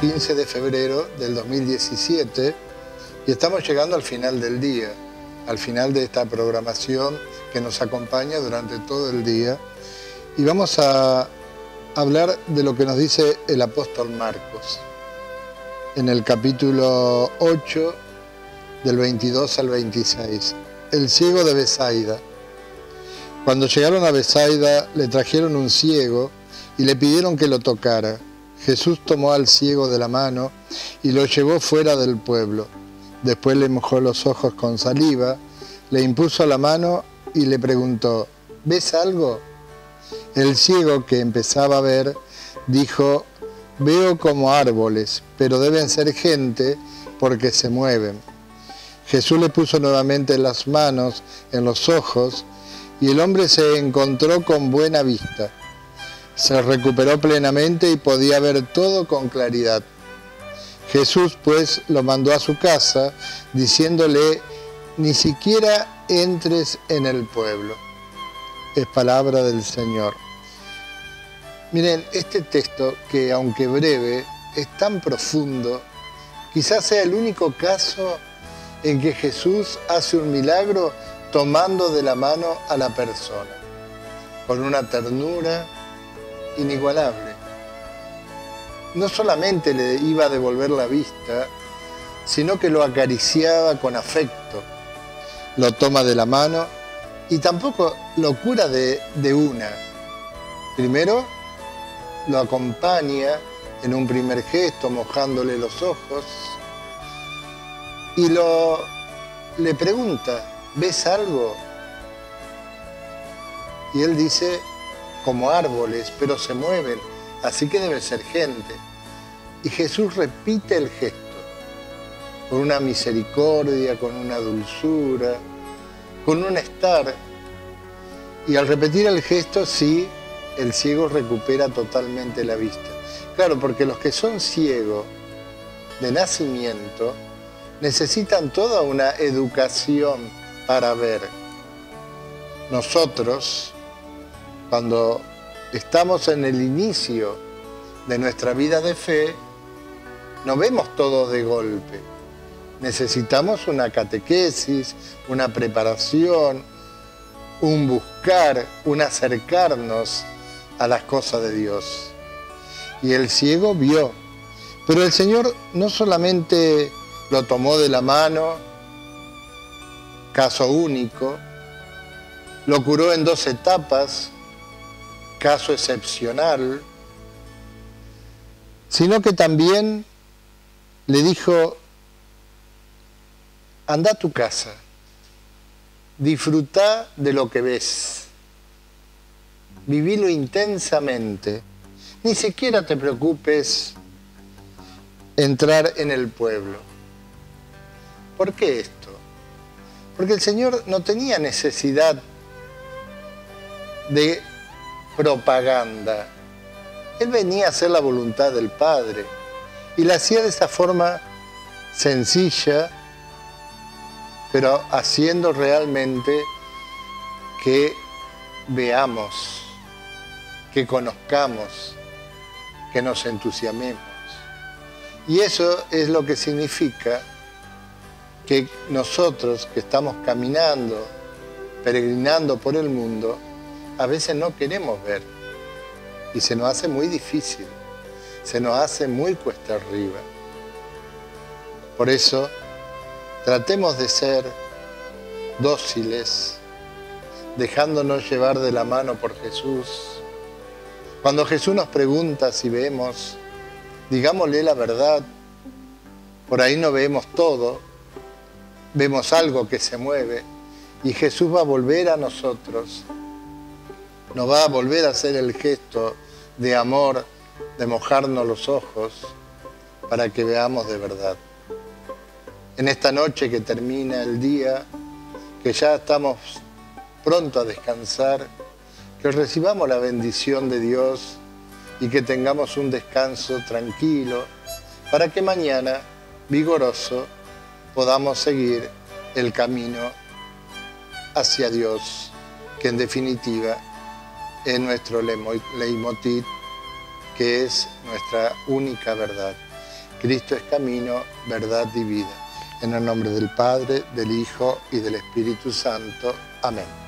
15 de febrero del 2017 y estamos llegando al final del día, al final de esta programación que nos acompaña durante todo el día y vamos a hablar de lo que nos dice el apóstol Marcos en el capítulo 8 del 22 al 26. El ciego de Besaida. Cuando llegaron a Besaida le trajeron un ciego y le pidieron que lo tocara. Jesús tomó al ciego de la mano y lo llevó fuera del pueblo. Después le mojó los ojos con saliva, le impuso la mano y le preguntó, ¿ves algo? El ciego que empezaba a ver dijo, veo como árboles, pero deben ser gente porque se mueven. Jesús le puso nuevamente las manos en los ojos y el hombre se encontró con buena vista. Se recuperó plenamente y podía ver todo con claridad. Jesús pues lo mandó a su casa diciéndole, ni siquiera entres en el pueblo. Es palabra del Señor. Miren, este texto que aunque breve es tan profundo, quizás sea el único caso en que Jesús hace un milagro tomando de la mano a la persona, con una ternura, inigualable. No solamente le iba a devolver la vista, sino que lo acariciaba con afecto, lo toma de la mano y tampoco lo cura de, una. Primero lo acompaña en un primer gesto mojándole los ojos y lo le pregunta, ¿ves algo? Y él dice, como árboles, pero se mueven, así que debe ser gente. Y Jesús repite el gesto, con una misericordia, con una dulzura, con un estar. Y al repetir el gesto, sí, el ciego recupera totalmente la vista. Claro, porque los que son ciegos de nacimiento necesitan toda una educación para ver. Nosotros, cuando estamos en el inicio de nuestra vida de fe, no vemos todo de golpe. Necesitamos una catequesis, una preparación, un buscar, un acercarnos a las cosas de Dios. Y el ciego vio. Pero el Señor no solamente lo tomó de la mano, caso único, lo curó en dos etapas, caso excepcional, sino que también le dijo, anda a tu casa, disfruta de lo que ves, vivilo intensamente, ni siquiera te preocupes entrar en el pueblo. ¿Por qué esto? Porque el Señor no tenía necesidad de propaganda. Él venía a hacer la voluntad del Padre y la hacía de esa forma sencilla, pero haciendo realmente que veamos, que conozcamos, que nos entusiasmemos. Y eso es lo que significa que nosotros que estamos caminando, peregrinando por el mundo, a veces no queremos ver. Y se nos hace muy difícil, se nos hace muy cuesta arriba. Por eso, tratemos de ser dóciles, dejándonos llevar de la mano por Jesús. Cuando Jesús nos pregunta si vemos, digámosle la verdad. Por ahí no vemos todo, vemos algo que se mueve y Jesús va a volver a nosotros, nos va a volver a hacer el gesto de amor, de mojarnos los ojos para que veamos de verdad. En esta noche que termina el día, que ya estamos pronto a descansar, que recibamos la bendición de Dios y que tengamos un descanso tranquilo para que mañana, vigoroso, podamos seguir el camino hacia Dios, que en definitiva es nuestro leitmotiv, que es nuestra única verdad. Cristo es camino, verdad y vida. En el nombre del Padre, del Hijo y del Espíritu Santo. Amén.